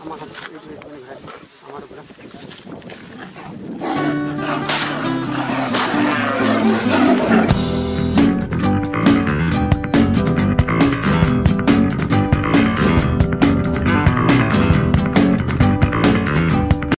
আমার হাতে আমার উপরে